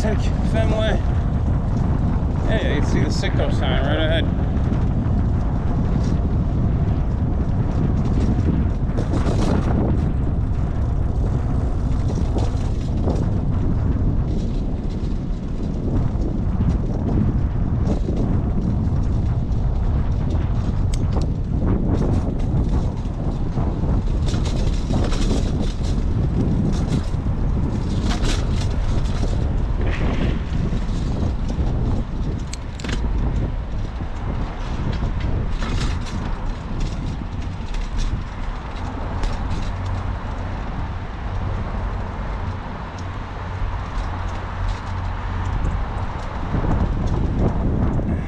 Classic Fenway. Hey, you can see the Citgo sign right ahead.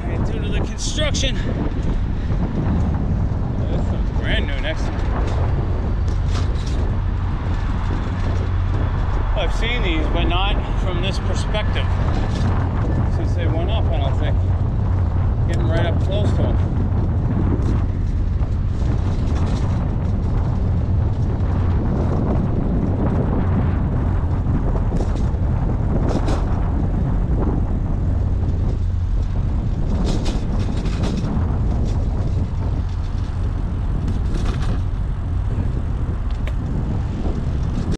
And due to the construction, this one's brand new next to me. I've seen these, but not from this perspective. Since they went up, I don't think. Getting right up close to them.